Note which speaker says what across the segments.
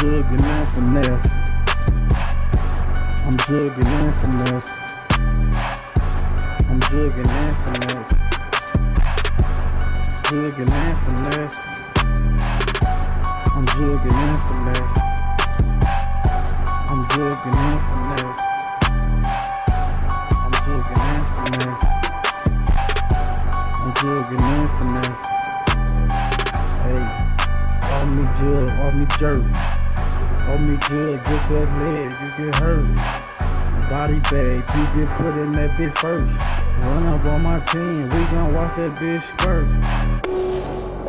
Speaker 1: good, good night, finesse. I'm jugging infamous. I'm jugging infamous. Jugging infamous. I'm jugging infamous. I'm jugging infamous. I'm jugging infamous. I'm jugging infamous. Hey, call me jug, call me jerk. All me jug, get that leg, you get hurt. Body bag, you get put in that bitch first. Run up on my team, we gon' watch that bitch spurt.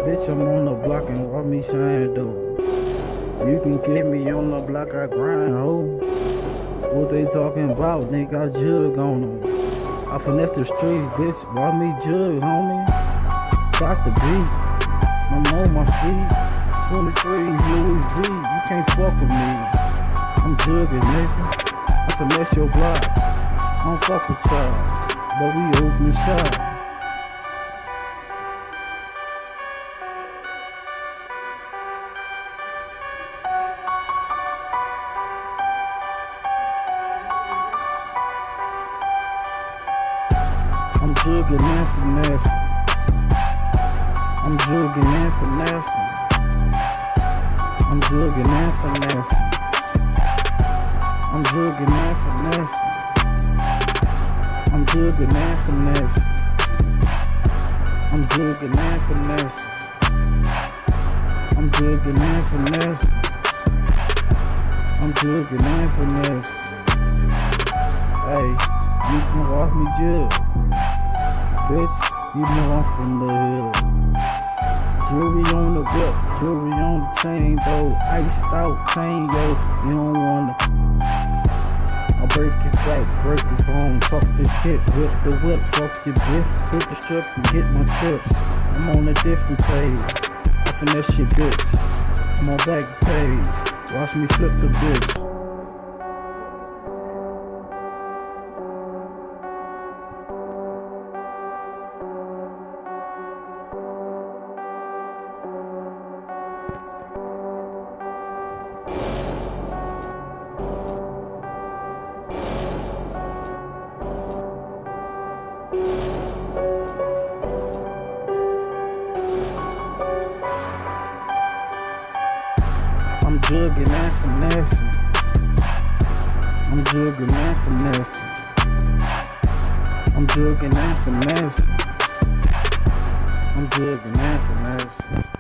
Speaker 1: Bitch, I'm on the block and watch me shine though. You can get me on the block, I grind, ho. What they talking about, nigga, I jug on them. I finesse the streets, bitch, watch me jug, homie. Got the beat. I'm on my feet. 23 Louis V, you can't fuck with me. I'm jugging, nigga. I finesse your block. I don't fuck with y'all, but we open shop. I'm jugging and finessing. I'm jugging and finessing. I'm jugging and finessing. I'm jugging and finessing. I'm jugging and finessing. I'm jugging and finessing. I'm jugging and finessing. I'm jugging and finessing. Hey, you can walk me jug. Bitch, you know I'm from the hill. Jewelry on the whip, jewelry on the chain though. Iced out chain, yo. You don't wanna. I break it back, break his bone, fuck this shit, whip the whip, fuck your bitch, hit the strip and get my chips. I'm on a different page, I finesse shit, bitch. On back page, watch me flip the bitch. Jugging and finessing. I'm jugging and finessing. I'm jugging and finessing. I'm jugging and finessing.